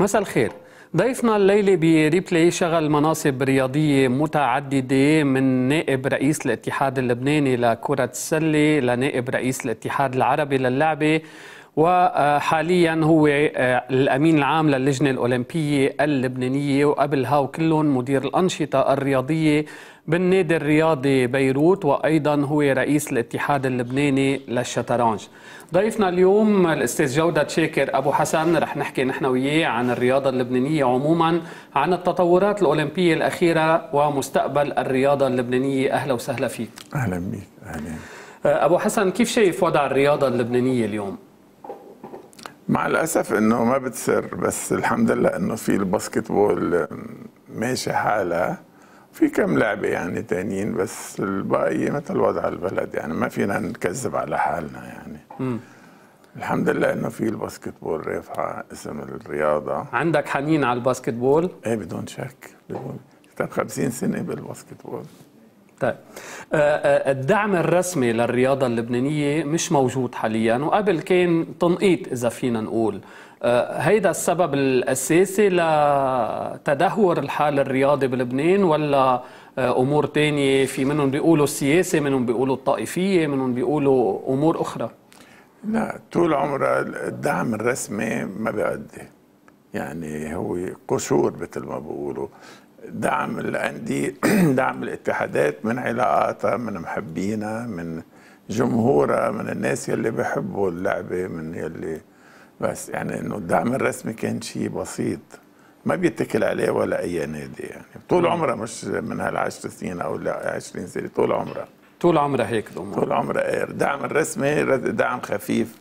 مساء الخير ضيفنا الليلة بريبلاي شغل مناصب رياضية متعددة من نائب رئيس الاتحاد اللبناني لكرة السلة لنائب رئيس الاتحاد العربي للعبة وحاليا هو الأمين العام للجنة الأولمبية اللبنانية وقبلها وكلهم مدير الأنشطة الرياضية بالنادي الرياضي بيروت وأيضا هو رئيس الاتحاد اللبناني للشطرنج. ضيفنا اليوم الأستاذ جودة شاكر أبو حسن رح نحكي نحن وياه عن الرياضة اللبنانية عموما عن التطورات الأولمبية الأخيرة ومستقبل الرياضة اللبنانية أهلا وسهلا فيك. أهلا بك أهلا أبو حسن كيف شايف وضع الرياضة اللبنانية اليوم؟ مع الأسف إنه ما بتصير بس الحمد لله إنه في الباسكت بول ماشي حالها في كم لعبة يعني تانيين بس الباقي مثل وضع البلد يعني ما فينا نكذب على حالنا يعني. م. الحمد لله إنه في ال basketball رافعة اسم الرياضة. عندك حنين على ال basketball؟ إيه بدون شك بدون 50 سنة بال basketball طيب الدعم الرسمي للرياضة اللبنانية مش موجود حاليا وقبل كان تنقيط إذا فينا نقول. هيدا السبب الأساسي لتدهور الحال الرياضي بلبنان ولا أمور تانية في منهم بيقولوا السياسة منهم بيقولوا الطائفية منهم بيقولوا أمور أخرى؟ لا طول عمره الدعم الرسمي ما بيأدي يعني هو قشور مثل ما بيقولوا. دعم الأندية دعم الاتحادات من علاقاتها من محبينها من جمهورها من الناس يلي بيحبوا اللعبة من يلي بس يعني إنه الدعم الرسمي كان شيء بسيط ما بيتكل عليه ولا أي نادي يعني. طول عمرها مش من هالعشر سنين أو لا 20 سنة طول عمرها طول عمرها هيك الأمور طول عمرها الدعم الرسمي دعم خفيف.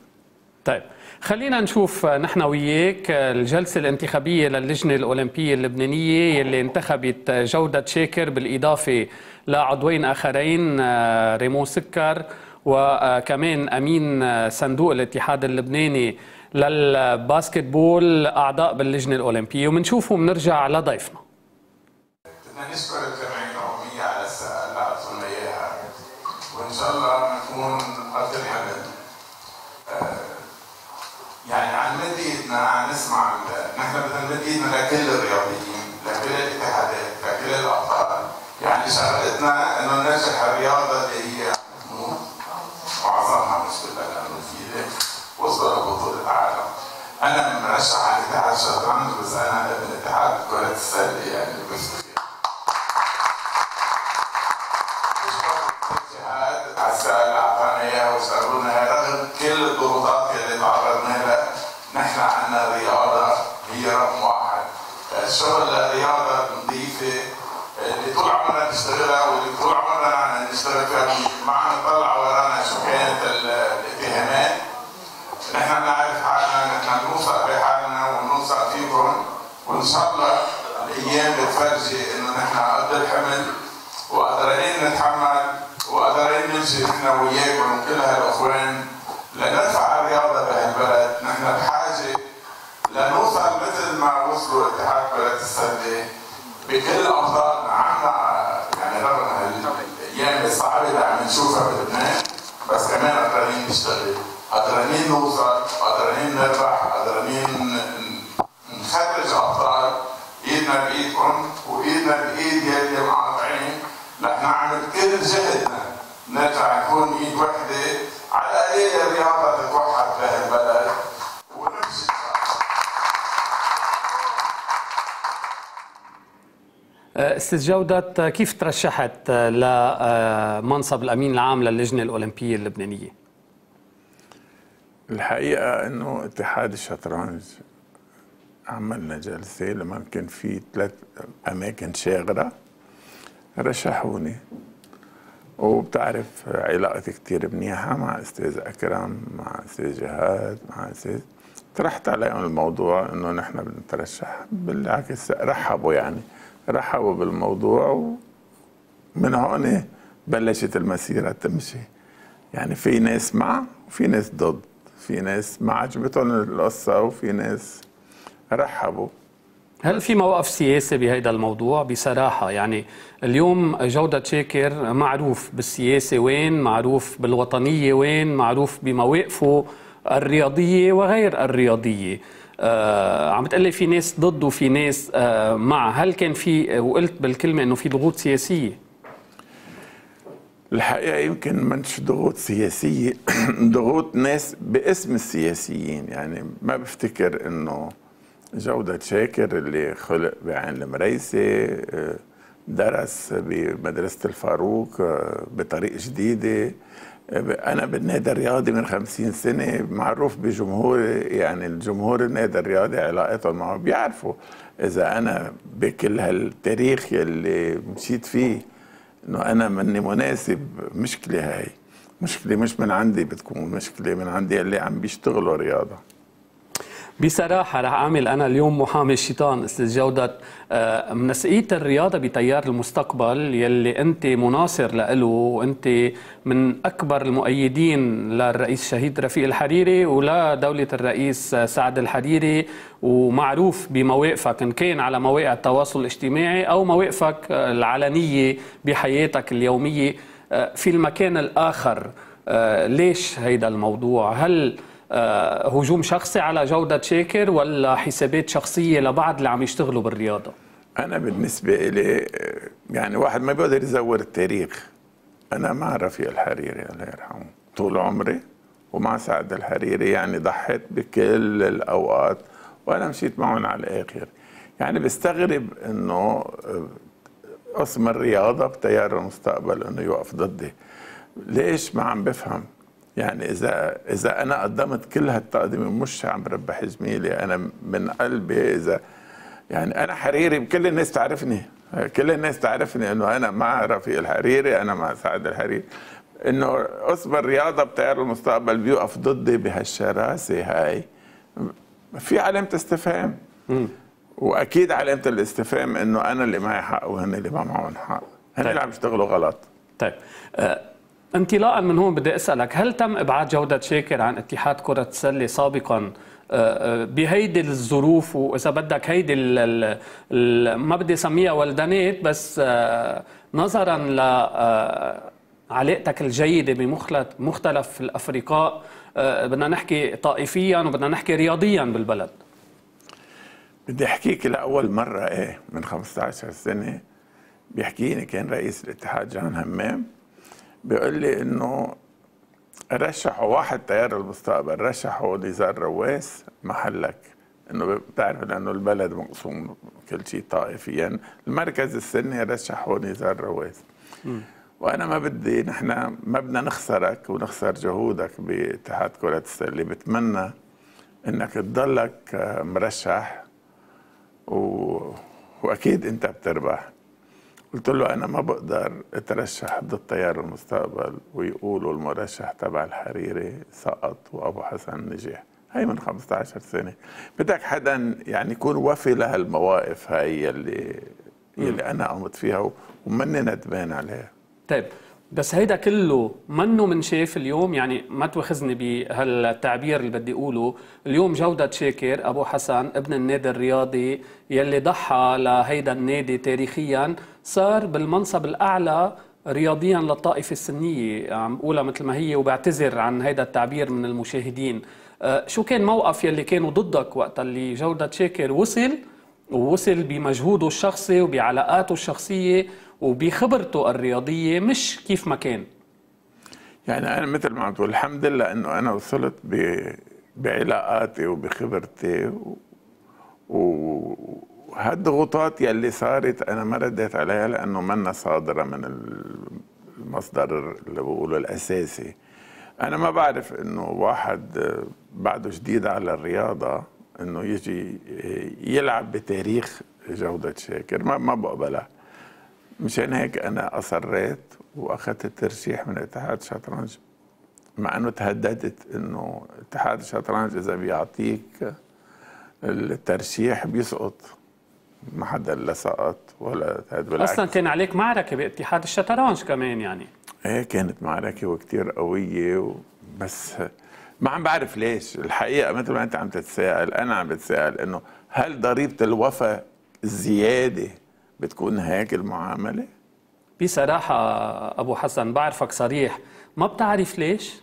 طيب خلينا نشوف نحن وياك الجلسة الانتخابية للجنة الأولمبية اللبنانية اللي انتخبت جودة شاكر بالإضافة لعضوين آخرين ريمون سكر وكمان أمين صندوق الاتحاد اللبناني للباسكت بول أعضاء باللجنة الأولمبية ومنشوفهم نرجع لضيفنا. بدنا نشكر الجمعية العمومية على السؤال اللي أعطونا إياها. وإن شاء الله نكون قد الحمل يعني عن مد إيدنا نسمع نحن بدنا نمد إيدنا لكل الرياضيين لكل الاتحادات لكل الأبطال. يعني شغلتنا إنه ننجح الرياضة اللي هي تموت معظمها مش كلها لأنه في وصلوا لبطوله العالم أنا مرشح على اتحاد الشطرنج بس أنا ابن اتحاد كرة السلة يعني بفتخر على السؤال اللي اعطانا اياه وسالونا رغم كل الضغوطات اللي تعرضنا لها نحن عندنا رياضه هي رقم واحد الشغل الرياضه نظيفه اللي طول عمرنا نشتغلها واللي طول عمرنا نشتغل فيها معنا نطلع ورانا شو كانت الاتهامات نحن بنعرف حالنا نحن بنوثق بحالنا ونوثق فيكم وان شاء الله بتفرجي انه نحن قد الحمل وقادرين نتحمل وقادرين نمشي نحن وياكم وكل هالاخوان لنرفع الرياضة بهالبلد نحن بحاجة لنوصل مثل ما وصلوا اتحاد كره السله بكل ابطالنا عنا يعني رغم الأيام الصعبة اللي عم نشوفها بلبنان بس كمان قادرين نشتغل. قادرين نوصل قادرين نربح قادرين نخرج ايدنا بإيدكم وإيدنا بإيد يلي مقاطعين رح نعمل كل جهدنا نرجع نكون إيد وحدة. على الاقل الرياضه تتوحد بهالبلد؟ ونمشي أستاذ جودة كيف ترشحت لمنصب الأمين العام للجنة الأولمبية اللبنانية؟ الحقيقة إنه اتحاد الشطرنج عملنا جلسه لما كان في ثلاث أماكن شاغرة رشحوني. وبتعرف علاقتي كتير منيحة مع أستاذ أكرم مع أستاذ جهاد مع أستاذ. طرحت عليهم الموضوع إنه نحن بنترشح بالعكس رحبوا يعني. رحبوا بالموضوع ومن هون بلشت المسيرة تمشي. يعني في ناس مع وفي ناس ضد. في ناس ما عجبتهم القصة وفي ناس رحبوا. هل في موقف سياسي بهذا الموضوع؟ بصراحة يعني اليوم جودة شاكر معروف بالسياسة وين معروف بالوطنية وين معروف بمواقفه الرياضية وغير الرياضية. آه عم تقلي في ناس ضد وفي ناس آه مع. هل كان في وقلت بالكلمة أنه في ضغوط سياسية؟ الحقيقة يمكن منش ضغوط سياسية. ضغوط ناس باسم السياسيين. يعني ما بفتكر إنه جودة شاكر اللي خلق بعين المريسة آه، درس بمدرسة الفاروق آه، بطريق جديدة. آه، أنا بالنادي الرياضي من خمسين سنة معروف بجمهور يعني الجمهور النادي الرياضي علاقتهم معه بيعرفوا إذا أنا بكل هالتاريخ يلي مشيت فيه إنه أنا مني مناسب مشكلة هاي. مشكلة مش من عندي بتكون مشكلة من عندي اللي عم بيشتغلوا رياضة. بصراحة رح أعمل أنا اليوم محامي الشيطان أستاذ جودة آه، منسقية الرياضة بتيار المستقبل يلي أنت مناصر له وأنت من أكبر المؤيدين للرئيس الشهيد رفيق الحريري ولدولة الرئيس سعد الحريري ومعروف بمواقفك إن كان على مواقع التواصل الاجتماعي أو مواقفك العلنية بحياتك اليومية. آه، في المكان الآخر آه، ليش هيدا الموضوع؟ هل هجوم شخصي على جودة شاكر ولا حسابات شخصية لبعض اللي عم يشتغلوا بالرياضة؟ أنا بالنسبة إلي يعني واحد ما بيقدر يزور التاريخ. أنا مع رفيق الحريري الله يرحمه. طول عمري ومع سعد الحريري يعني ضحيت بكل الأوقات وأنا مشيت معهم على الآخر. يعني بستغرب إنه قسم الرياضة بتيار المستقبل إنه يوقف ضدي. ليش ما عم بفهم؟ يعني إذا إذا أنا قدمت كل هالتقدمه مش عم بربح زميلي أنا من قلبي إذا يعني أنا حريري كل الناس تعرفني كل الناس تعرفني إنه أنا مع رفيق الحريري أنا مع سعد الحريري. إنه قسم الرياضه بتاع المستقبل بيوقف ضدي بهالشراسة هاي. في علامة استفهام. وأكيد علامة الاستفهام إنه أنا اللي معي حق وهن اللي ما معهم حق. هن طيب. اللي عم يشتغلوا غلط. طيب. أه انطلاقا من هون بدي أسألك هل تم إبعاد جودة شاكر عن اتحاد كرة السلة سابقا؟ آه، آه، بهيدي الظروف وإذا بدك هيدي ال ال ما بدي أسميها ولدانات بس آه، نظرا ل علاقتك الجيدة بمختلف الافرقاء بدنا نحكي طائفيا وبدنا نحكي رياضيا بالبلد. بدي أحكيك لأول مرة إيه من 15 سنة بيحكيني كان رئيس الاتحاد جان همام. بيقول لي إنه رشحوا واحد تيار المستقبل رشحوا نزار رواس محلك إنه بتعرف لأنه البلد مقسوم كل شيء طائفيا. المركز السني رشحوا نزار رواس وأنا ما بدي نحن ما بدنا نخسرك ونخسر جهودك باتحاد كرة السلة. بتمنى إنك تضلك مرشح و... وأكيد أنت بتربح. قلت له أنا ما بقدر أترشح ضد تيار المستقبل ويقولوا المرشح تبع الحريري سقط وأبو حسن نجح. هي من 15 سنة. بدك حدا يعني يكون وفي لهالمواقف هاي يلي يلي أنا قمت فيها وماني ندمان عليها. طيب بس هيدا كله منه من شاف اليوم؟ يعني ما تواخذني بهالتعبير اللي بدي أقوله. اليوم جودة شاكر أبو حسن ابن النادي الرياضي يلي ضحى لهيدا النادي تاريخيا صار بالمنصب الأعلى رياضيا للطائفة السنية. عم بقولها مثل ما هي وبعتذر عن هيدا التعبير من المشاهدين. أه، شو كان موقف يلي كانوا ضدك وقت اللي جودة شاكر وصل؟ ووصل بمجهوده الشخصي وبعلاقاته الشخصية. وبخبرته الرياضية مش كيف ما كان. يعني أنا مثل ما عم تقول الحمد لله إنه أنا وصلت ب... بعلاقاتي وبخبرتي و... وهالضغوطات يلي صارت أنا ما رديت عليها لأنه منا صادرة من المصدر اللي بقوله الأساسي. أنا ما بعرف إنه واحد بعده جديد على الرياضة إنه يجي يلعب بتاريخ جودة شاكر ما ما بقبلها. مشان هيك أنا أصريت وأخذت الترشيح من اتحاد الشطرنج مع إنه تهددت إنه اتحاد الشطرنج إذا بيعطيك الترشيح بيسقط ما حدا لا سقط ولا بالعكس. أصلا كان عليك معركة باتحاد الشطرنج كمان يعني. إيه كانت معركة وكتير قوية بس ما عم بعرف ليش. الحقيقة مثل ما أنت عم تتساءل أنا عم بتساءل إنه هل ضريبة الوفاء الزياده بتكون هيك المعاملة؟ بصراحة أبو حسن بعرفك صريح ما بتعرف ليش؟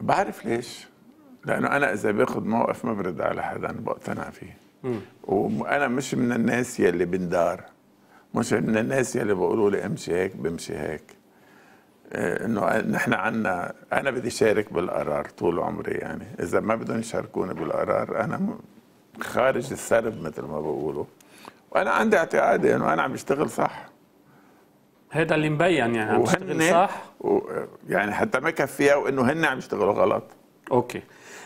بعرف ليش؟ لأنه أنا إذا باخذ موقف ما برد على حدا بقتنع فيه. وأنا مش من الناس يلي بندار. مش من الناس يلي بيقولوا لي امشي هيك بمشي هيك. آه، إنه نحن عنا أنا بدي شارك بالقرار طول عمري يعني. إذا ما بدهم يشاركوني بالقرار أنا خارج السرب مثل ما بقولوا. وأنا عندي اعتقادي إنه أنا عم بشتغل صح. هذا اللي مبين يعني عم تشتغل صح؟ و يعني حتى ما كفيها وإنه هن عم يشتغلوا غلط. أوكي.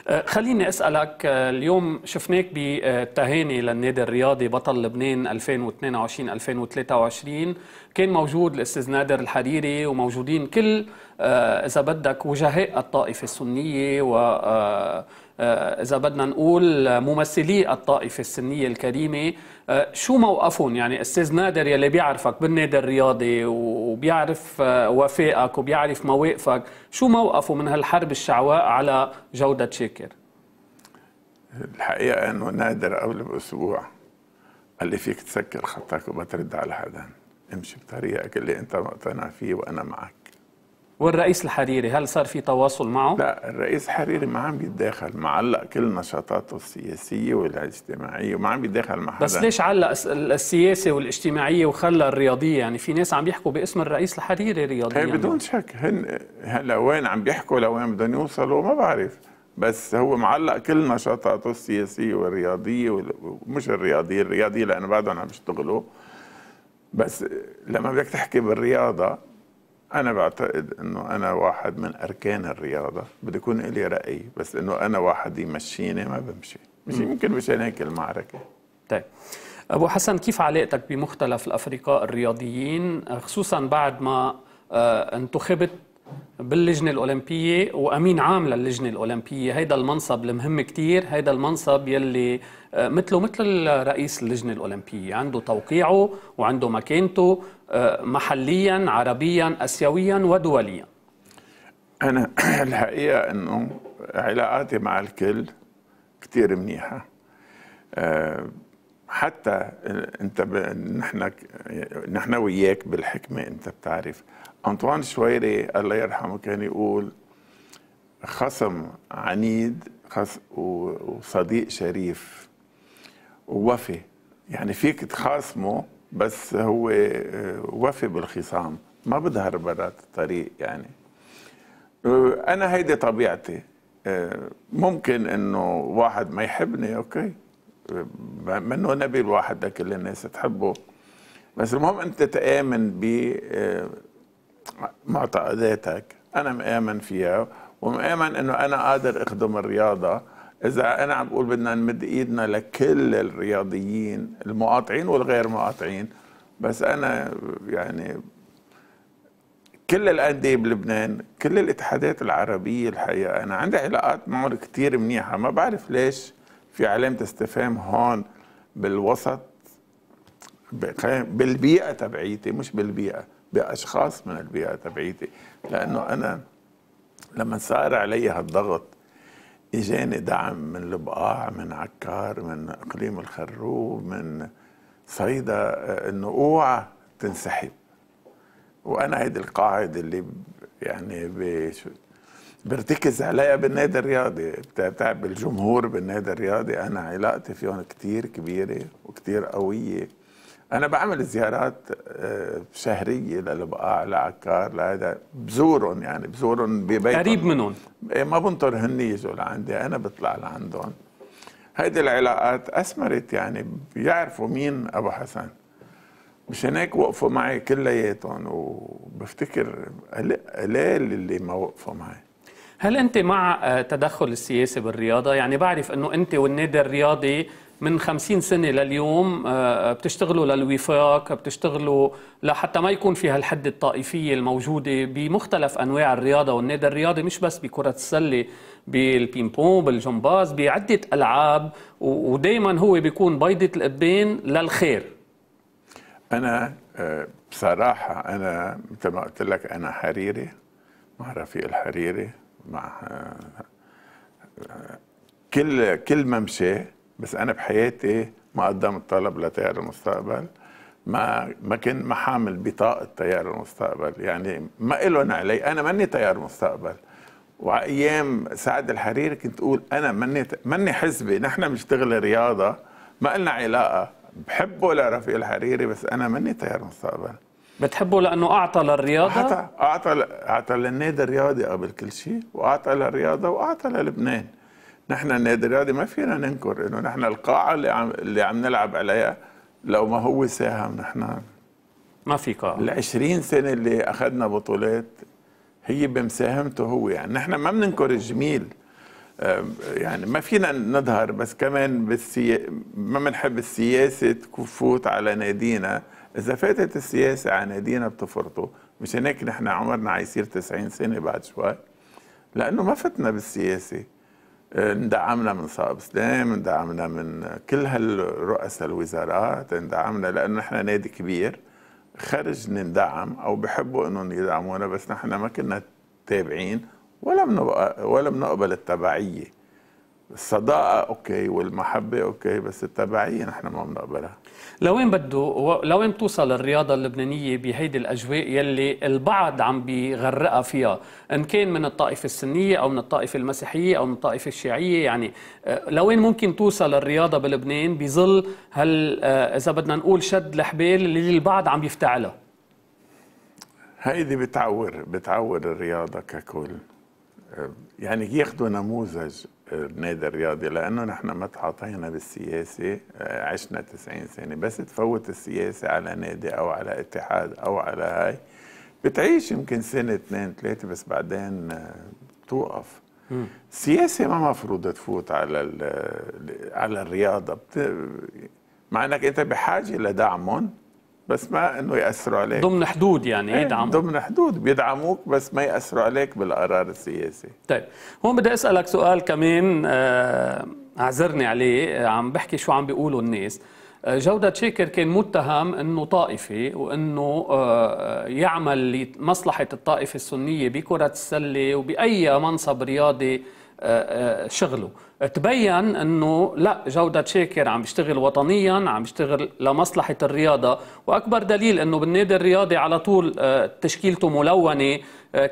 آه، خليني أسألك آه، اليوم شفناك بالتهاني للنادي الرياضي بطل لبنان 2022 2023 كان موجود الأستاذ نادر الحريري وموجودين كل آه، إذا بدك وجهاء الطائفة السنية و آه، آه، إذا بدنا نقول ممثلي الطائفة السنية الكريمة. شو موقفهم؟ يعني أستاذ نادر يلي بيعرفك بالنادي الرياضي وبيعرف وفائك وبيعرف مواقفك شو موقفه من هالحرب الشعواء على جودة شاكر؟ الحقيقة إنه نادر قبل بأسبوع قال لي فيك تسكر خطك وما ترد على حدا. امشي بطريقك اللي انت مقتنع فيه وأنا معك والرئيس الحريري هل صار في تواصل معه؟ لا الرئيس حريري ما عم بيتداخل معلق كل نشاطاته السياسية والاجتماعية وما عم بيتداخل مع حدا. بس ليش علق الس- السياسة والاجتماعية وخلى الرياضية؟ يعني في ناس عم يحكوا باسم الرئيس الحريري رياضيا. هي بدون شك هن هلا وين عم بيحكوا لوين بدهم يوصلوا ما بعرف. بس هو معلق كل نشاطاته السياسية والرياضية وال- ومش الرياضية الرياضية لأنه بعدهم عم يشتغلوا. بس لما بدك تحكي بالرياضة أنا بعتقد إنه أنا واحد من أركان الرياضة. بدي يكون لي رأي بس إنه أنا واحد يمشيني ما بمشي. مش يمكن مشان هيك المعركة. طيب. أبو حسن كيف علاقتك بمختلف الافرقاء الرياضيين خصوصا بعد ما آه، انتخبت باللجنة الأولمبية وأمين عام للجنة الأولمبية. هيدا المنصب المهم كتير هيدا المنصب يلي آه، مثله مثل رئيس اللجنة الأولمبية. عنده توقيعه وعنده مكانته آه، محليا عربيا أسيويا ودوليا. أنا الحقيقة إنه علاقاتي مع الكل كتير منيحة. أه حتى إنت ب... نحن نحن وياك بالحكمة إنت بتعرف. أنطوان شويري الله يرحمه كان يقول خصم عنيد. وصديق شريف ووفي. يعني فيك تخاصمه بس هو وفي بالخصام. ما بظهر برات الطريق يعني. أنا هيدي طبيعتي. ممكن إنه واحد ما يحبني أوكي. منه نبي الواحد لكل الناس تحبه. بس المهم أنت تآمن ب معتقداتك أنا مآمن فيها ومآمن إنه أنا قادر أخدم الرياضة. إذا أنا عم بقول بدنا نمد إيدنا لكل الرياضيين المقاطعين والغير مقاطعين. بس أنا يعني كل الأندية بلبنان كل الاتحادات العربية الحقيقة أنا عندي علاقات معهم كثير منيحة. ما بعرف ليش في علامة استفهام هون بالوسط بالبيئة تبعيتي مش بالبيئة. بأشخاص من البيئة تبعيتي لأنه أنا لما صار علي هالضغط إجاني دعم من البقاع من عكار من إقليم الخروب من صيدا إنه أوعى تنسحب. وأنا هيدي القاعدة اللي يعني برتكز عليها بالنادي الرياضي. بتاع بالجمهور بالنادي الرياضي. أنا علاقتي فيهم كتير كبيرة وكتير قوية. أنا بعمل زيارات شهرية للبقاع لعكار لهذا بزورهم يعني بزورهم ببيتهم. قريب منهم؟ ما بنطر هن يجوا لعندي أنا بطلع لعندهم. هيدي العلاقات أثمرت يعني بيعرفوا مين أبو حسن. مشان هيك وقفوا معي كلياتهم وبفتكر قليل اللي ما وقفوا معي. هل أنت مع تدخل السياسة بالرياضة؟ يعني بعرف إنه أنت والنادي الرياضي من خمسين سنة لليوم بتشتغلوا للوفاق بتشتغلوا لحتى ما يكون في هالحدة الطائفية الموجودة بمختلف أنواع الرياضة والنادي. الرياضي مش بس بكرة السلة بالبينبون بالجمباز بعدة ألعاب ودايما هو بيكون بيضة القبين للخير. أنا بصراحة أنا مثل ما قلت لك أنا حريري مع رفيق الحريري مع كل كل ممشى بس أنا بحياتي ما قدمت طلب لتيار المستقبل ما ما كان ما حامل بطاقة تيار المستقبل. يعني ما إلهم علي أنا ماني تيار مستقبل. وأيام سعد الحريري كنت أقول أنا مني مني حزبي نحن بنشتغل رياضة ما لنا علاقة. بحبه لرفيق الحريري بس أنا مني تيار مستقبل. بتحبه لأنه أعطى للرياضة؟ أعطى أعطى أعطى للنادي الرياضي قبل كل شيء وأعطى للرياضة وأعطى للبنان. نحن النادي الرياضي ما فينا ننكر إنه نحن القاعة اللي عم اللي عم نلعب عليها لو ما هو ساهم نحن. ما في قاعة. ال 20 سنة اللي أخذنا بطولات هي بمساهمته هو. يعني نحن ما بننكر الجميل. يعني ما فينا نظهر بس كمان بالسي... ما بنحب السياسة تفوت على نادينا. إذا فاتت السياسة على نادينا بتفرطوا مشان هيك نحن عمرنا عيصير 90 سنة بعد شوي. لأنه ما فتنا بالسياسة. اندعمنا من صائب سلام اندعمنا من كل هالرؤساء الوزارات اندعمنا لأنه نحن نادي كبير. خرج ندعم أو بحبوا إنهم يدعمونا بس نحن ما كنا تابعين ولا بنبقى ولا بنقبل التبعية. الصداقة okay والمحبة okay بس التبعيه نحن ما بنقبلها. لوين بده لوين بتوصل الرياضة اللبنانية بهيدي الأجواء يلي البعض عم بيغرقها فيها؟ إن كان من الطائفة السنية أو من الطائفة المسيحية أو من الطائفة الشيعية يعني لوين ممكن توصل الرياضة بلبنان بظل هل إذا بدنا نقول شد الحبال اللي البعض عم يفتعلها؟ هيدي بتعور بتعور الرياضة ككل. يعني ياخذوا نموذج النادي الرياضي لأنه نحن ما تعاطينا بالسياسة عشنا 90 سنة. بس تفوت السياسة على نادي أو على اتحاد أو على هاي بتعيش يمكن سنة اثنين ثلاثة بس بعدين بتوقف. السياسة ما مفروض تفوت على على الرياضة. بت... مع إنك أنت بحاجة لدعمهم بس ما إنه يأثروا عليك. ضمن حدود يعني يدعموا ضمن حدود بيدعموك بس ما يأثروا عليك بالقرار السياسي. طيب هون بدي أسألك سؤال كمان آه اعذرني عليه عم بحكي شو عم بيقولوا الناس. جودة شاكر كان متهم إنه طائفي وإنه يعمل لمصلحة الطائفة السنية بكرة السلة وبأي منصب رياضي شغله. تبين إنه لا جودة شاكر عم يشتغل وطنيا عم يشتغل لمصلحة الرياضة. وأكبر دليل إنه بالنادي الرياضي على طول تشكيلته ملونة.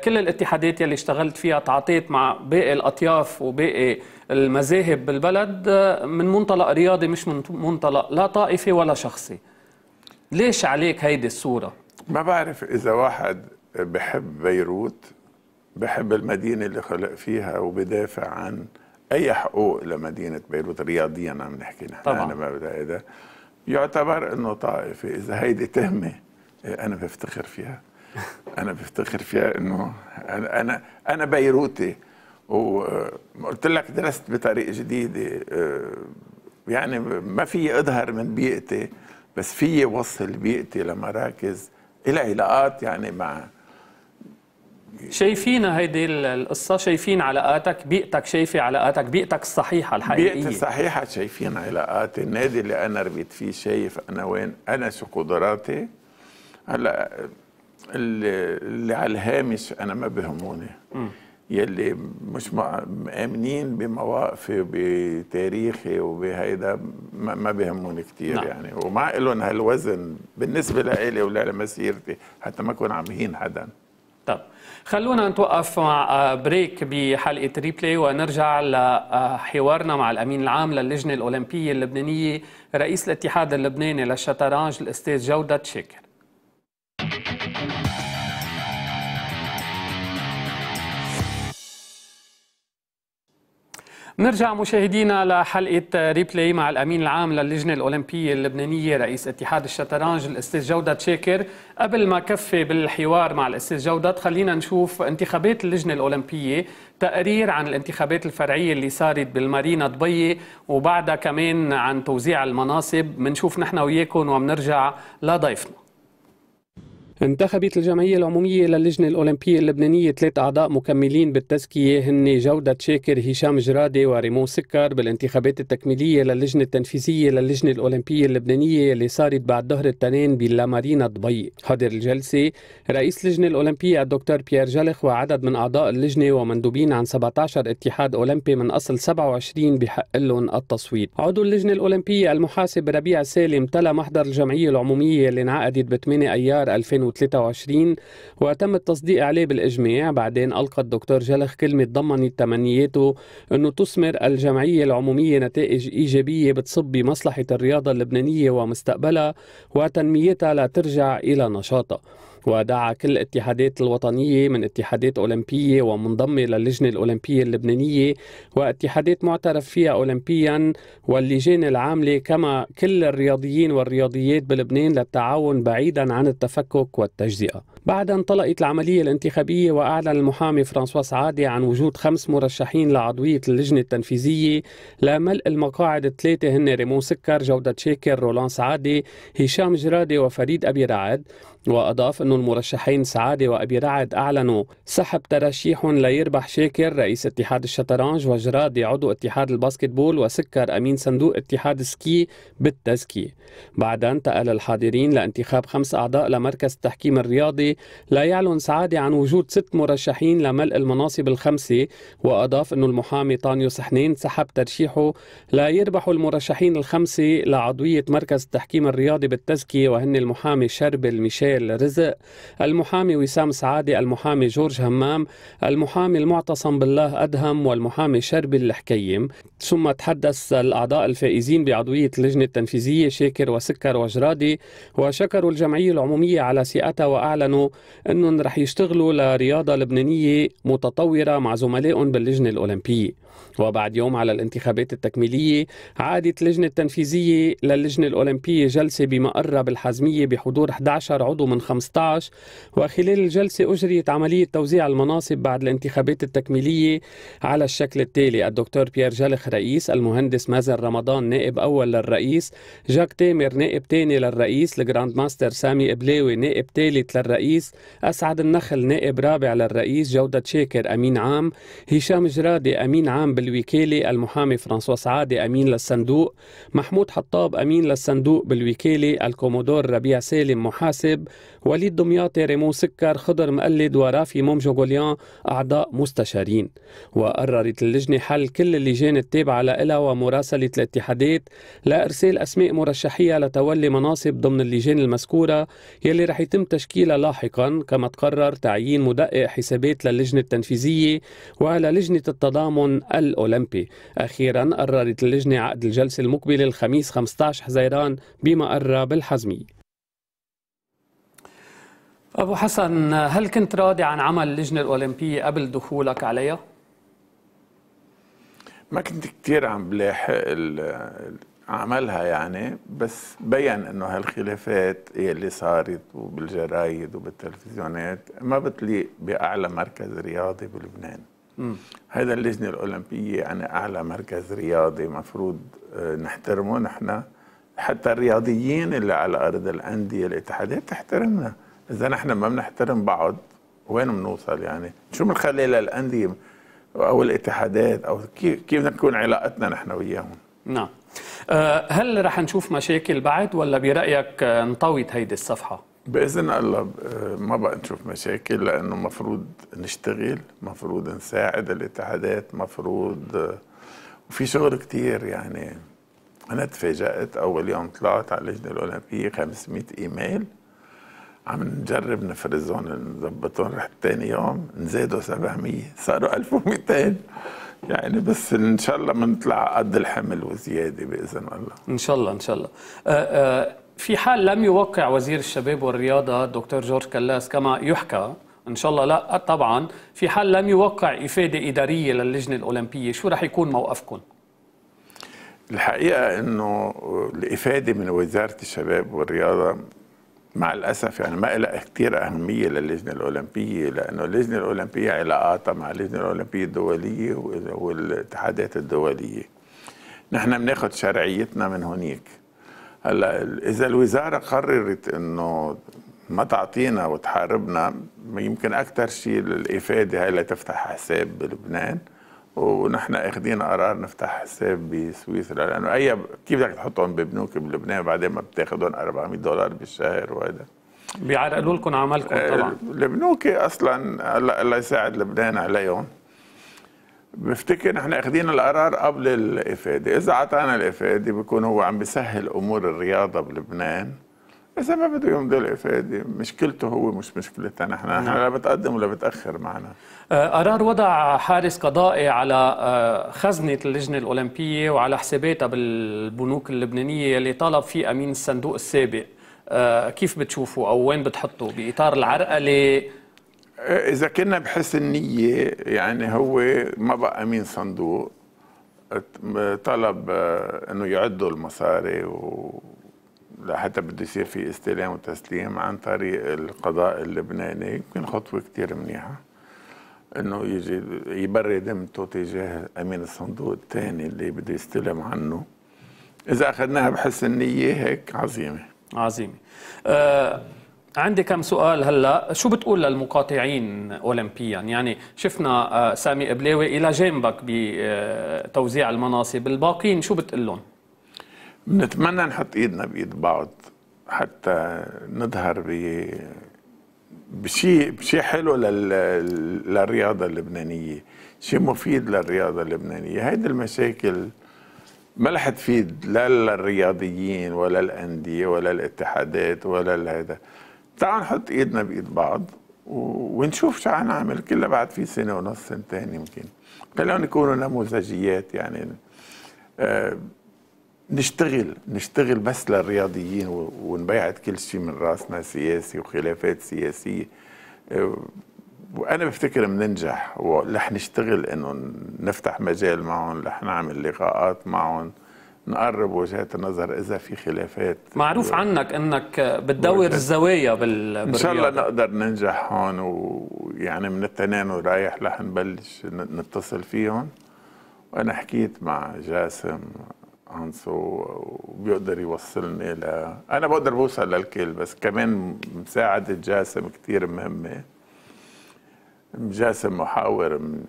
كل الاتحادات يلي اشتغلت فيها تعاطيت مع باقي الأطياف وباقي المذاهب بالبلد من منطلق رياضي مش من منطلق لا طائفي ولا شخصي. ليش عليك هيدي الصورة؟ ما بعرف إذا واحد بحب بيروت بحب المدينة اللي خلق فيها وبدافع عن أي حقوق لمدينة بيروت رياضيا عم نحكي نحن. طبعا. أنا ما هذا يعتبر إنه طائفي إذا هيدي تهمة أنا بفتخر فيها. أنا بفتخر فيها إنه أنا أنا أنا بيروتي. وقلت لك درست بطريقة جديدة. يعني ما في أظهر من بيئتي بس في وصل بيئتي لمراكز إلى علاقات يعني مع شايفين هيدي القصة؟ شايفين علاقاتك؟ بيئتك شايفة علاقاتك؟ بيئتك الصحيحة الحقيقية. بيئتي الصحيحة شايفين علاقاتي. النادي اللي أنا ربيت فيه شايف أنا وين؟ أنا شو قدراتي؟ هلا اللي, اللي على الهامش أنا ما بهموني. يلي مش مآمنين بمواقفي بتاريخي وبهيدا ما بيهموني كثير نعم. يعني. وما لهم هالوزن بالنسبة لإلي ولمسيرتي حتى ما أكون عم بهين حدا. طب خلونا نتوقف مع break بحلقة Replay ونرجع لحوارنا مع الأمين العام للجنة الأولمبية اللبنانية رئيس الاتحاد اللبناني للشطرنج الأستاذ جودة شاكر نرجع مشاهدينا لحلقة ريبلاي مع الأمين العام للجنة الأولمبية اللبنانية رئيس اتحاد الشطرنج الأستاذ جودة شاكر. قبل ما كفي بالحوار مع الأستاذ جودة خلينا نشوف انتخابات اللجنة الأولمبية تقرير عن الانتخابات الفرعية اللي صارت بالمارينا دبي وبعدها كمان عن توزيع المناصب. بنشوف نحن وياكم وبنرجع لضيفنا. انتخبت الجمعية العمومية للجنة الأولمبية اللبنانية ثلاث أعضاء مكملين بالتزكية. هن جودة شاكر هشام جرادي وريمو سكر بالانتخابات التكميلية للجنة التنفيذية للجنة الأولمبية اللبنانية اللي صارت بعد ظهر التنين باللامارينا دبي. حضر الجلسة رئيس اللجنة الأولمبية الدكتور بيير جلخ وعدد من أعضاء اللجنة ومندوبين عن 17 اتحاد أولمبي من أصل 27 بحق لهم التصويت. عضو اللجنة الأولمبية المحاسب ربيع سالم تلا محضر الجمعية العمومية اللي انعقدت ب 8 أيار 2000 2023 وتم التصديق عليه بالإجماع. بعدين ألقى الدكتور جلخ كلمة ضمنت تمنياته أنه تثمر الجمعية العمومية نتائج إيجابية بتصب بمصلحة الرياضة اللبنانية ومستقبلها وتنميتها لترجع إلى نشاطها. ودعا كل الاتحادات الوطنية من اتحادات أولمبية ومنضمة للجنة الأولمبية اللبنانية واتحادات معترف فيها أولمبيا واللجان العاملة كما كل الرياضيين والرياضيات بلبنان للتعاون بعيدا عن التفكك والتجزئة. بعد انطلقت العملية الانتخابية وأعلن المحامي فرانسوا سعادة عن وجود خمس مرشحين لعضوية اللجنة التنفيذية لملء المقاعد الثلاثة هن ريمون سكر، جودة شاكر، رولان سعادة، هشام جرادي وفريد أبي رعد. وأضاف أن المرشحين سعادة وأبي رعد أعلنوا سحب ترشيحهم ليربح شاكر رئيس اتحاد الشطرنج وجرادي عضو اتحاد ال basketball وسكر أمين صندوق اتحاد ski بالتزكية. بعدها انتقل الحاضرين لانتخاب خمس أعضاء لمركز التحكيم الرياضي ليعلن سعادة عن وجود ست مرشحين لملء المناصب الخمسة وأضاف أن المحامي طانيو سحنين سحب ترشيحه لا يربحوا المرشحين الخمسة لعضوية مركز التحكيم الرياضي بالتزكية وهن المحامي شربل ميشيل رزق المحامي وسام سعادة المحامي جورج همام المحامي المعتصم بالله أدهم والمحامي شربل الحكيم. ثم تحدث الأعضاء الفائزين بعضوية اللجنة التنفيذية شاكر وسكر وجرادي وشكروا الجمعية العمومية على ثقتها وأعلنوا أنهم رح يشتغلوا لرياضة لبنانية متطورة مع زملائهم باللجنة الأولمبية. وبعد يوم على الانتخابات التكميلية عقدت اللجنة التنفيذية للجنة الأولمبية جلسة بمقره بالحزمية بحضور 11 عضو من 15 وخلال الجلسة أجريت عملية توزيع المناصب بعد الانتخابات التكميلية على الشكل التالي. الدكتور بيير جلخ رئيس المهندس مازن رمضان نائب أول للرئيس جاك تامر نائب ثاني للرئيس ال grand master سامي إبلاوي نائب ثالث للرئيس أسعد النخل نائب رابع للرئيس جودة شاكر أمين عام هشام جرادي أمين عام بالوكالة المحامي فرانسوا سعادة أمين للصندوق محمود حطاب أمين للصندوق بالوكالة الكومودور ربيع سالم محاسب وليد دمياطي ريمون سكر خضر مقلد ورافي مومجوغوليان أعضاء مستشارين. وقررت اللجنة حل كل اللجان التابعة لها ومراسلة الاتحادات لإرسال أسماء مرشحيه لتولي مناصب ضمن اللجان المذكورة يلي رح يتم تشكيلها لاحقا كما تقرر تعيين مدقق حسابات للجنة التنفيذية ولجنة التضامن الأولمبي. أخيرا قررت اللجنة عقد الجلسة المقبلة الخميس 15 حزيران بمقرة بالحزمية أبو حسن هل كنت راضي عن عمل اللجنة الأولمبية قبل دخولك عليها؟ ما كنت كتير عم بلاحق عملها يعني بس بين إنه هالخلافات هي اللي صارت وبالجرايد وبالتلفزيونات ما بتليق بأعلى مركز رياضي بلبنان. هذا اللجنة الأولمبية يعني أعلى مركز رياضي مفروض آه، نحترمه نحن. حتى الرياضيين اللي على أرض الأندية الاتحادات تحترمنا. إذا نحن ما بنحترم بعض وين بنوصل يعني؟ شو بنخلي للأندية أو الاتحادات أو كيف كيف بدنا تكون علاقتنا نحن وياهم نعم. أه، هل رح نشوف مشاكل بعد ولا برأيك انطوت هيدي الصفحة؟ بإذن الله أه، ما بقى نشوف مشاكل لأنه مفروض نشتغل مفروض نساعد الاتحادات مفروض أه، وفي شغل كتير يعني. أنا تفاجأت أول يوم طلعت على اللجنة الأولمبية 500 إيميل. عم نجرب نفرزهم نظبطهم. رحت ثاني يوم نزادوا 700 صاروا 1200 يعني بس إن شاء الله بنطلع قد الحمل وزيادة بإذن الله. إن شاء الله إن شاء الله. آه، آه، في حال لم يوقع وزير الشباب والرياضة الدكتور جورج كلاس كما يحكى إن شاء الله لا طبعا في حال لم يوقع إفادة إدارية للجنة الأولمبية شو راح يكون موقفكم؟ الحقيقة إنه الإفادة من وزارة الشباب والرياضة مع الأسف يعني ما لها كثير أهمية للجنة الأولمبية لأنه اللجنة الأولمبية علاقاتها مع اللجنة الأولمبية الدولية والاتحادات الدولية. نحن بناخذ شرعيتنا من هونيك هلا إذا الوزارة قررت إنه ما تعطينا وتحاربنا يمكن أكثر شيء الافاده هاي لتفتح حساب بلبنان ونحن أخذين قرار نفتح حساب بسويسرا لأنه أي كيف بدك تحطهم ببنوك بلبنان بعدين ما بتاخذهم 400 دولار بالشهر وهذا بيعرقلوا لكم عملكم طبعا. البنوك أصلا الله يساعد لبنان عليهم. بفتكر نحن أخذين القرار قبل الإفادة، إذا اعطانا الإفادة بيكون هو عم بيسهل أمور الرياضة بلبنان. إذا ما بده يمضي الإفادة مشكلته هو مش مشكلتنا نحن. نحن لا بتقدم ولا بتأخر معنا. آه، قرار وضع حارس قضائي على آه، خزنة اللجنة الأولمبية وعلى حساباتها بالبنوك اللبنانية اللي طالب فيه أمين الصندوق السابق. آه، كيف بتشوفوا أو وين بتحطوا؟ بإطار العرقلة إذا كنا بحسن نيه يعني هو ما بقى أمين صندوق. طلب إنه يعدوا المصاري و لحتى بده يصير في استلام وتسليم عن طريق القضاء اللبناني. يمكن خطوة كثير منيحة. إنه يجي يبري ذمته تجاه أمين الصندوق الثاني اللي بده يستلم عنه. إذا أخذناها بحسن نيه هيك عظيمة. عظيمة. آه عندي كم سؤال هلا. شو بتقول للمقاطعين اولمبيا؟ يعني شفنا آه سامي قبلاوي إلى جانبك بتوزيع المناصب. الباقيين شو بتقول لهم؟ بنتمنى نحط إيدنا بإيد بعض حتى نظهر ب بشيء بشيء حلو لل... للرياضة اللبنانية شيء مفيد للرياضة اللبنانية. هيدي المشاكل ما رح تفيد لا للرياضيين ولا الأندية ولا الاتحادات ولا هذا. تعال نحط ايدنا بإيد بعض ونشوف شو نعمل كلها بعد في سنة ونص سنتين يمكن. خلينا نكونوا نموذجيات يعني. آه نشتغل نشتغل بس للرياضيين ونبيعت كل شيء من راسنا سياسي وخلافات سياسية. آه، وأنا بفتكر بننجح ورح نشتغل إنه نفتح مجال معهم رح نعمل لقاءات معهم. نقرب وجهات النظر إذا في خلافات معروف عنك إنك بتدور الزوايا بال إن شاء الله. نقدر ننجح هون ويعني من التنين ورايح رح نبلش نتصل فيهم وأنا حكيت مع جاسم عنصو وبيقدر يوصلني ل أنا بقدر بوصل للكل بس كمان مساعدة جاسم كتير مهمة جاسم محاور من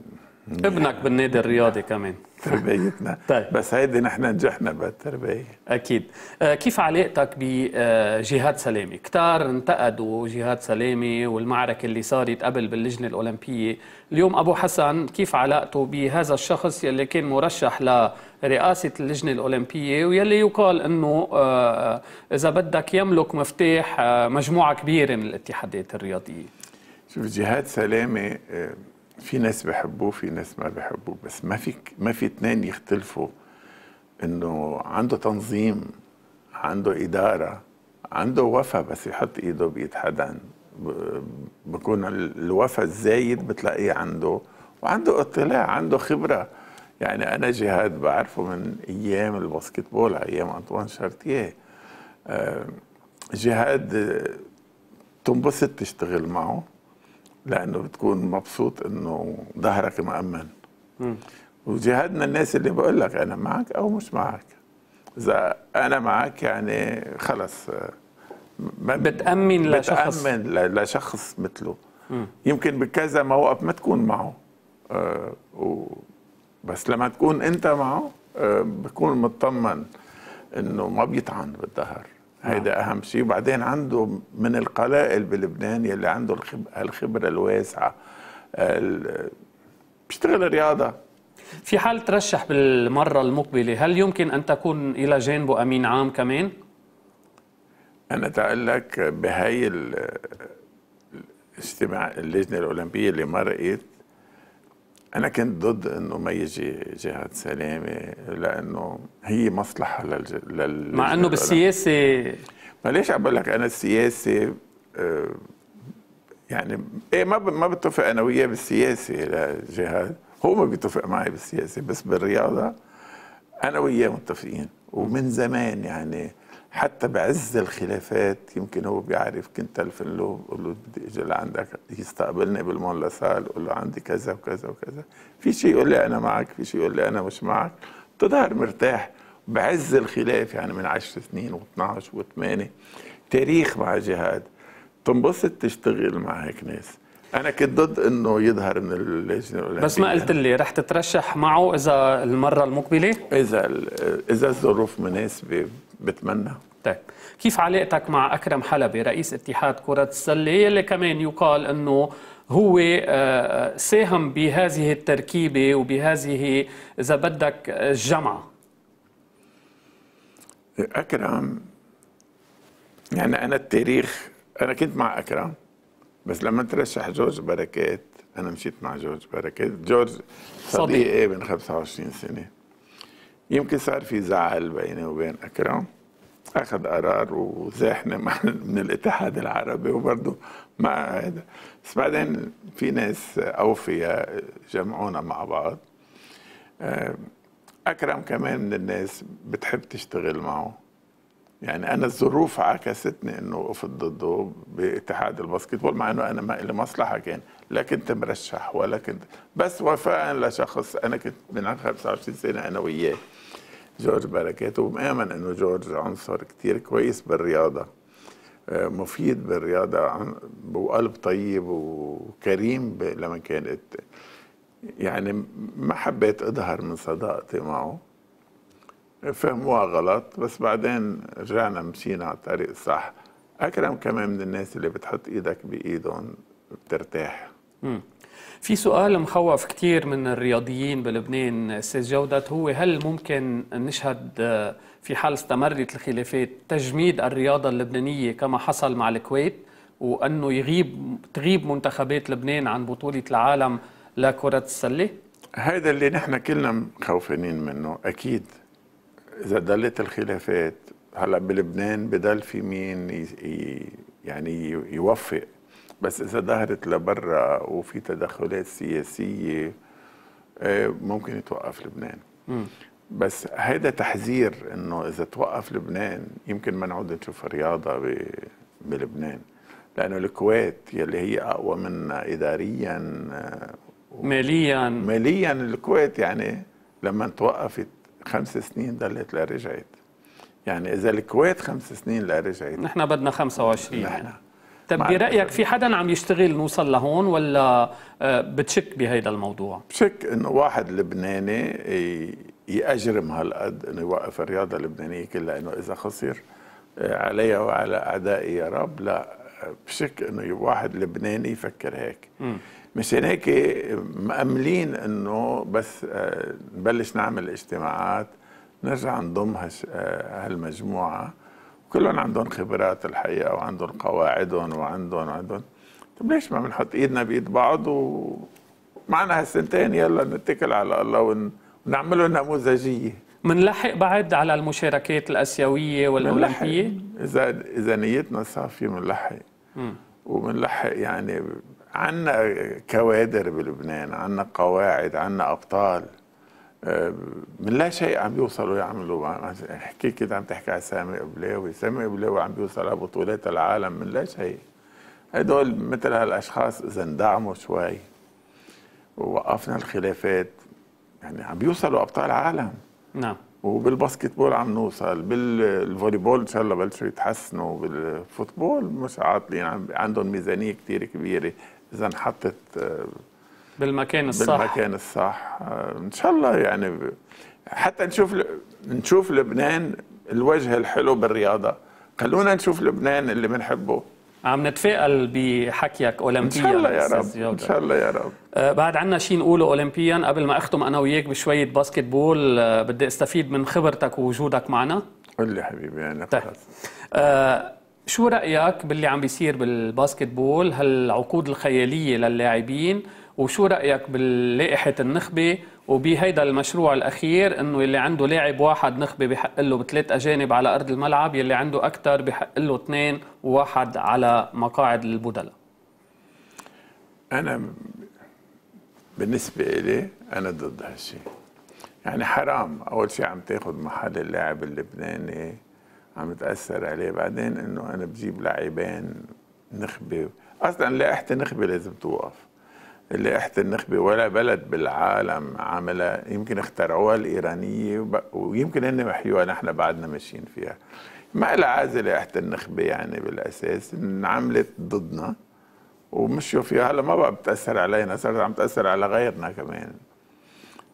ابنك بالنادي الرياضي كمان. تربيتنا. طيب. بس هيدي نحن نجحنا بالتربية. أكيد. آه، كيف علاقتك بجهاد سلامي؟ كتار انتقدوا جهاد سلامي والمعركة اللي صارت قبل باللجنة الأولمبية. اليوم أبو حسن كيف علاقته بهذا الشخص يلي كان مرشح لرئاسة اللجنة الأولمبية ويلي يقال إنه آه، إذا بدك يملك مفتاح آه، مجموعة كبيرة من الاتحادات الرياضية؟ شوف جهاد سلامة آه، في ناس بحبوه في ناس ما بحبوه بس ما في ما في اثنين يختلفوا انه عنده تنظيم عنده إدارة عنده وفا بس يحط إيده بإيد حدا. بكون ال- الوفا الزايد بتلاقيه عنده وعنده اطلاع عنده خبرة. يعني أنا جهاد بعرفه من أيام الباسكتبول أيام أنطوان شارتيه. آه، جهاد تنبسط تشتغل معه. لأنه بتكون مبسوط إنه ظهرك مأمن. وجهادنا الناس اللي بقول لك أنا معك أو مش معك. إذا أنا معك يعني خلص آه، ما بتأمن لشخص. بتأمن ل- لشخص مثله. يمكن بكذا موقف ما تكون معه. آه و بس لما تكون أنت معه آه بكون مطمن إنه ما بيطعن بالظهر. هيدا أهم شيء وبعدين عنده من القلائل بلبنان يلي عنده الخب- الخبره الواسعة ال- بيشتغل رياضة. في حال ترشح بالمرة المقبلة هل يمكن أن تكون إلى جانبه أمين عام كمان؟ أنا تقول لك بهاي ال- الاجتماع اللجنة الأولمبية اللي مرقت أنا كنت ضد إنه ما يجي جهاد سلامه لأنه هي مصلحة للج... لل مع إنه بالسياسة ما ليش عم بقول لك أنا السياسة آه، يعني إيه ما ب... ما بتفق أنا وياه بالسياسة لجهاد. هو ما بيتفق معي بالسياسة بس بالرياضة أنا وياه متفقين. ومن زمان يعني حتى بعز الخلافات يمكن هو بيعرف كنت تلفن له بقول له بدي إجي لعندك يستقبلني بالمون لاسال أقول له عندي كذا وكذا وكذا. في شيء يقول لي أنا معك في شيء يقول لي أنا مش معك. بتظهر مرتاح. بعز الخلاف يعني من 10 سنين و12 و8 تاريخ مع جهاد. تنبسط تشتغل مع هيك ناس. أنا كنت ضد إنه يظهر من اللجنة الأولمبية. بس ما قلت لي رح تترشح معه إذا المرة المقبلة؟ إذا إذا الظروف مناسبة بتمنى. طيب. كيف علاقتك مع أكرم حلبي رئيس اتحاد كرة السلة؟ يلي كمان يقال إنه هو آه، ساهم بهذه التركيبة وبهذه إذا بدك الجمعة. أكرم يعني أنا التاريخ أنا كنت مع أكرم بس لما ترشح جورج بركات أنا مشيت مع جورج بركات. جورج صديقي من 25 سنة. يمكن صار في زعل بيني وبين أكرم. أخذ قرار وزاحنا من الاتحاد العربي وبرضه مع هذا بس بعدين في ناس أوفياء جمعونا مع بعض. آه، أكرم كمان من الناس بتحب تشتغل معه. يعني أنا الظروف عكستني إنه وقفت ضده باتحاد الباسكتبول مع إنه أنا ما لي مصلحة كان لا كنت مرشح ولا كنت بس وفاء لشخص أنا كنت من 25 سنة أنا وياه جورج بركات ومآمن إنه جورج عنصر كتير كويس بالرياضة آه، مفيد بالرياضة وقلب طيب وكريم لما كانت يعني ما حبيت أظهر من صداقتي معه. فهموها غلط بس بعدين رجعنا مشينا على الطريق الصح أكرم كمان من الناس اللي بتحط إيدك بإيدهم بترتاح مم. في سؤال مخوف كثير من الرياضيين بلبنان أستاذ جودة هو هل ممكن نشهد آه، في حال استمرت الخلافات تجميد الرياضة اللبنانية كما حصل مع الكويت وأنه يغيب تغيب منتخبات لبنان عن بطولة العالم لكرة السلة؟ هذا اللي نحن كلنا خوفانين منه أكيد إذا ضلت الخلافات هلأ بلبنان بضل في مين يعني يوفق. بس إذا ظهرت لبرا وفي تدخلات سياسية آه، ممكن يتوقف لبنان. بس هذا تحذير إنه إذا توقف لبنان يمكن ما نعود نشوف رياضة بلبنان. لأنه الكويت يلي هي أقوى منا اداريا آه، ماليا. ماليا الكويت يعني لما توقفت خمس سنين ضلت لرجعت يعني إذا الكويت خمس سنين لرجعت نحن بدنا 25 نحن. طيب برأيك في حدا عم يشتغل نوصل لهون ولا آه، بتشك بهيدا الموضوع؟ بشك إنه واحد لبناني يأجرم هالقد إنه يوقف الرياضة اللبنانية كلها إنه إذا خسر آه، علي وعلى أعدائي يا رب لا. بشك إنه واحد لبناني يفكر هيك. مشان هيك مأملين إنه بس آه، نبلش نعمل اجتماعات نرجع نضم هالمجموعة. كلهم عندهم خبرات الحقيقة وعندهم قواعدهم وعندهم وعندهم طيب ليش ما بنحط إيدنا بإيد بعض؟ ومعنا هالسنتين يلا نتكل على الله ونعمله نموذجية. منلحق بعد على المشاركات الآسيوية والأولمبية؟ إذا إذا نيتنا صافية منلحق. ومنلحق يعني عندنا كوادر بلبنان عندنا قواعد عندنا أبطال. من لا شيء عم بيوصلوا يعملوا. حكي كده عم تحكي على سامي قبلاوي سامي قبلاوي عم بيوصل على بطولات العالم من لا شيء. هدول مثل هالأشخاص إذا اندعموا شوي ووقفنا الخلافات يعني عم بيوصلوا أبطال عالم. نعم. وبال basketball عم نوصل بال volleyball إن شاء الله بلشوا يتحسنوا بال football مش عاطلين عندهم ميزانية كثير كبيرة. إذا انحطت بالمكان الصح. بالمكان الصح. آه، إن شاء الله يعني حتى نشوف نشوف لبنان الوجه الحلو بالرياضة. خلونا نشوف لبنان اللي بنحبه. عم نتفائل بحكيك اولمبيا إن شاء الله يا رب. إن شاء الله يا رب. آه بعد عنا شيء نقوله اولمبيا. قبل ما أختم أنا وياك بشوية باسكت بول آه بدي أستفيد من خبرتك ووجودك معنا. قل لي حبيبي أنا طيب. آه شو رأيك باللي عم بيصير بالباسكت بول هالعقود الخيالية للاعبين؟ وشو رأيك باللائحه النخبة؟ وبهيدا المشروع الأخير إنه اللي عنده لاعب واحد نخبة بحق له بثلاث أجانب على أرض الملعب يلي عنده أكثر بحق له اثنين وواحد على مقاعد البدلاء. أنا بالنسبة لي أنا ضد هالشيء يعني حرام. أول شيء عم تاخذ محل اللاعب اللبناني عم تاثر عليه. بعدين إنه أنا بجيب لاعبين نخبة. أصلا لائحة النخبة لازم توقف. لائحة النخبة ولا بلد بالعالم عملها يمكن اخترعوها الإيرانية ويمكن هن محيوها نحن بعدنا ماشيين فيها. ما لها عازة لائحة النخبة يعني بالأساس. انعملت ضدنا. ومشوا فيها. هلأ ما بقى بتأثر علينا. صارت عم تأثر على غيرنا كمان.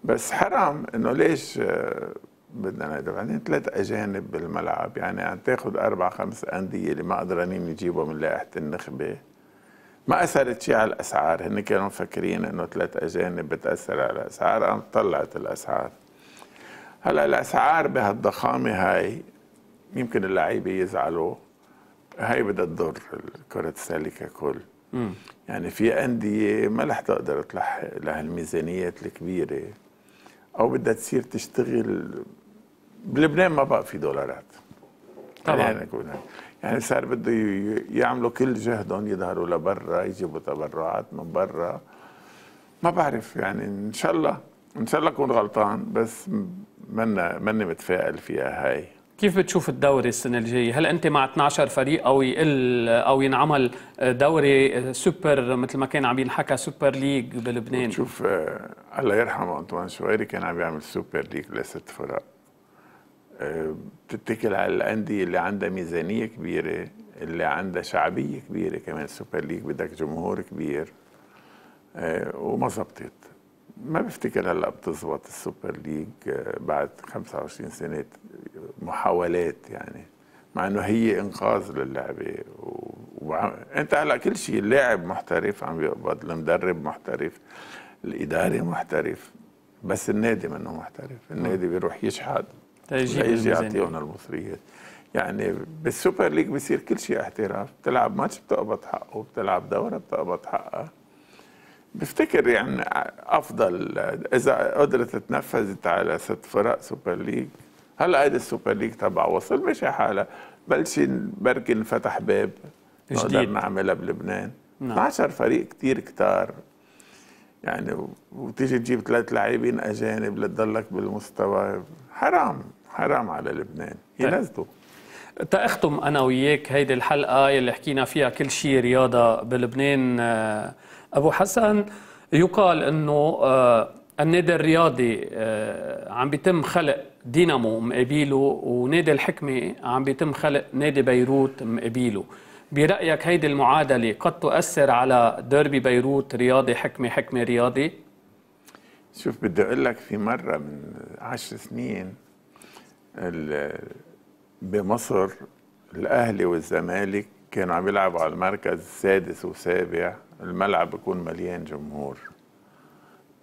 بس حرام إنه ليش بدنا هيدا بعدين ثلاث أجانب بالملعب يعني عم تاخذ أربع خمس أندية اللي ما قدرانين يجيبوا من لائحة النخبة. ما أثرت شيء على الأسعار هن كانوا مفكرين إنه ثلاث أجانب بتأثر على الأسعار قام طلعت الأسعار. هلأ الأسعار بهالضخامة هاي يمكن اللعيبة يزعلوا. هاي بدها تضر كرة السلة ككل. يعني في أندية ما رح تقدر تلحق لهالميزانيات الكبيرة. أو بدها تصير تشتغل بلبنان ما بقى في دولارات طبعاً. يعني. يعني صار بده يعملوا كل جهدهم يظهروا لبرا يجيبوا تبرعات من برا ما بعرف يعني إن شاء الله إن شاء الله أكون غلطان بس منا ماني متفائل فيها هاي كيف بتشوف الدوري السنة الجاية؟ هل أنت مع 12 فريق أو يقل أو ينعمل دوري سوبر مثل ما كان عم ينحكى سوبر ليج بلبنان؟ شوف آه، الله يرحمه أنطوان شويري كان عم يعمل super league لست فرق بتتكل على الأندية اللي عندها ميزانية كبيرة اللي عندها شعبية كبيرة كمان ال super league بدك جمهور كبير آه، وما زبطت. ما بفتكر هلأ بتزبط ال super league آه، بعد 25 سنة محاولات يعني. مع إنه هي إنقاذ للعبة و... وع... أنت هلأ كل شيء اللاعب محترف عم يقبض المدرب محترف الاداري محترف بس النادي منه محترف. النادي بيروح يشحت الميزانية. يعطيهم المصريات يعني بالسوبر ليج بصير كل شيء احتراف. بتلعب ماتش بتقبض حقه بتلعب دورة بتقبض حقها. بفتكر يعني أفضل إذا قدرت تنفذت على ست فرق super league. هلا هيدي ال super league تبع وصل مشي حالها. بلش بركي انفتح باب جديد. نقدر نعملها بلبنان. نعم. 12 فريق كتير كتار. يعني وتيجي تجيب ثلاث لاعبين أجانب لتضلك بالمستوى. حرام. حرام على لبنان. طيب. ينزلوا تأختم أنا وياك هيدي الحلقة اللي حكينا فيها كل شيء رياضة بلبنان آه، أبو حسن. يقال أنه آه، النادي الرياضي آه، عم بيتم خلق دينامو مقابيله ونادي الحكمة عم بيتم خلق نادي بيروت مقابيله برأيك هيدي المعادلة قد تؤثر على ديربي بيروت رياضي حكمة حكمة رياضي؟ شوف بدي أقول لك في مرة من عشر سنين بمصر الأهلي والزمالك كانوا عم يلعبوا على المركز السادس وسابع الملعب بيكون مليان جمهور.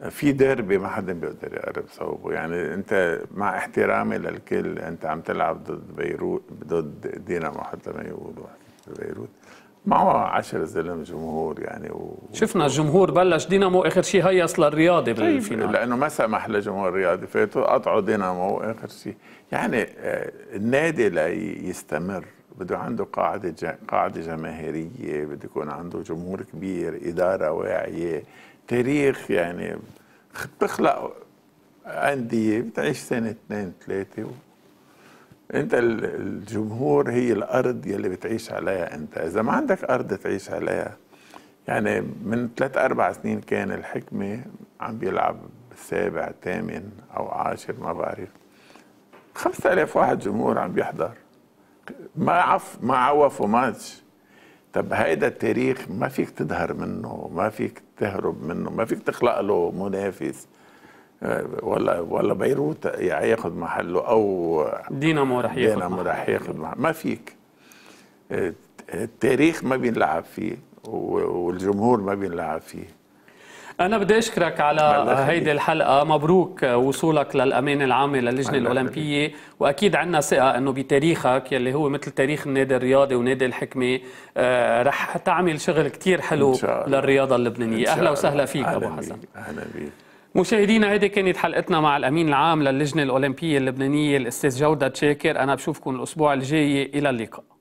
في ديربي ما حدا بيقدر يقرب صوبه. يعني أنت مع احترامي للكل أنت عم تلعب ضد بيروت ضد دينامو حتى ما يقولوا. بيروت. معه عشر زلم جمهور يعني و... شفنا الجمهور بلش دينامو آخر شيء هيص للرياضي طيب بالفينال. لأنه ما سمح لجمهور الرياضي فاتوا قطعوا دينامو آخر شيء يعني آه، النادي ليستمر بده عنده قاعدة جا قاعدة جماهيرية بده يكون عنده جمهور كبير إدارة واعية تاريخ يعني بتخلق أندية بتعيش سنة اثنين ثلاثة و... انت ال- الجمهور هي الأرض يلي بتعيش عليها انت. إذا ما عندك أرض تعيش عليها يعني من ثلاث أربع سنين كان الحكمة عم بيلعب السابع ثامن أو عاشر ما بعرف. 5000 واحد جمهور عم بيحضر. ما عف ما عوفوا ماتش. طب هيدا التاريخ ما فيك تظهر منه ما فيك تهرب منه ما فيك تخلق له منافس. ولا ولا بيروت ياخذ محله أو دينامو رح ياخذ دينامو. رح ياخذ محله ما فيك التاريخ ما بينلعب فيه والجمهور ما بينلعب فيه أنا بدي أشكرك على. هيدي الحلقة مبروك وصولك للأمانة العامة للجنة الأولمبية وأكيد عنا ثقة أنه بتاريخك يلي هو مثل تاريخ النادي الرياضي ونادي الحكمة آه، رح تعمل شغل كتير حلو. للرياضة اللبنانية أهلا. وسهلا فيك أهلاً أبو حسن. أهلا بيك مشاهدينا هيدي كانت حلقتنا مع الأمين العام للجنة الأولمبية اللبنانية الأستاذ جودة شاكر. أنا بشوفكم الأسبوع الجاي إلى اللقاء.